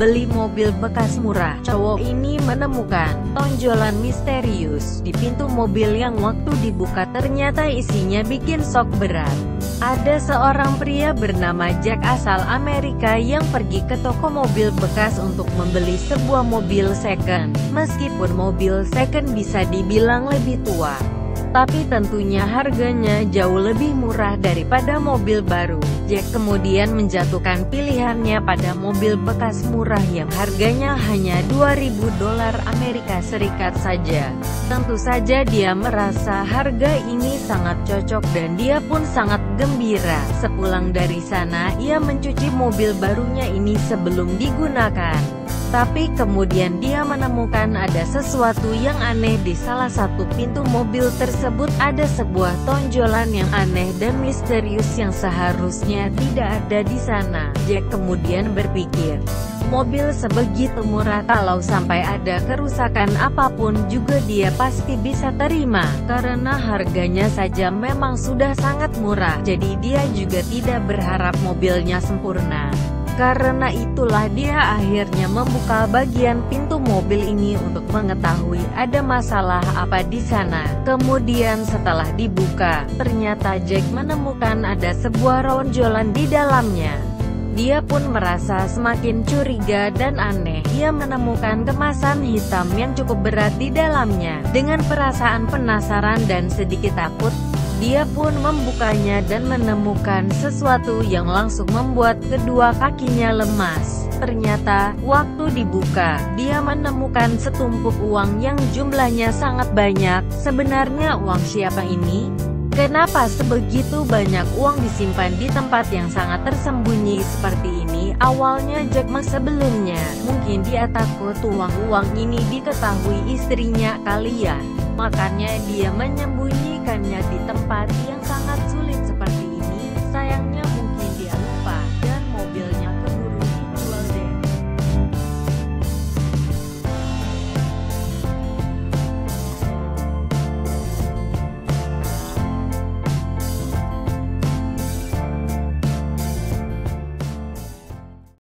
Beli mobil bekas murah. Cowok ini menemukan tonjolan misterius di pintu mobil yang waktu dibuka ternyata isinya bikin sok berat. Ada seorang pria bernama Jack asal Amerika yang pergi ke toko mobil bekas untuk membeli sebuah mobil second. Meskipun mobil second bisa dibilang lebih tua, tapi tentunya harganya jauh lebih murah daripada mobil baru. Jack kemudian menjatuhkan pilihannya pada mobil bekas murah yang harganya hanya 2000 dolar Amerika Serikat saja. Tentu saja dia merasa harga ini sangat cocok dan dia pun sangat gembira. Sepulang dari sana, ia mencuci mobil barunya ini sebelum digunakan. Tapi kemudian dia menemukan ada sesuatu yang aneh di salah satu pintu mobil tersebut ada sebuah tonjolan yang aneh dan misterius yang seharusnya tidak ada di sana. Jack kemudian berpikir, mobil sebegitu murah kalau sampai ada kerusakan apa pun juga dia pasti bisa terima, karena harganya saja memang sudah sangat murah, jadi dia juga tidak berharap mobilnya sempurna. Karena itulah dia akhirnya membuka bagian pintu mobil ini untuk mengetahui ada masalah apa di sana. Kemudian setelah dibuka, ternyata Jack menemukan ada sebuah ronjolan di dalamnya. Dia pun merasa semakin curiga dan aneh. Ia menemukan kemasan hitam yang cukup berat di dalamnya. Dengan perasaan penasaran dan sedikit takut, dia pun membukanya dan menemukan sesuatu yang langsung membuat kedua kakinya lemas. Ternyata, waktu dibuka, dia menemukan setumpuk uang yang jumlahnya sangat banyak. Sebenarnya uang siapa ini? Kenapa sebegitu banyak uang disimpan di tempat yang sangat tersembunyi seperti ini? Awalnya Jack Ma sebelumnya, mungkin dia takut uang-uang ini diketahui istrinya kalian. Makanya dia menyembunyikannya di tempat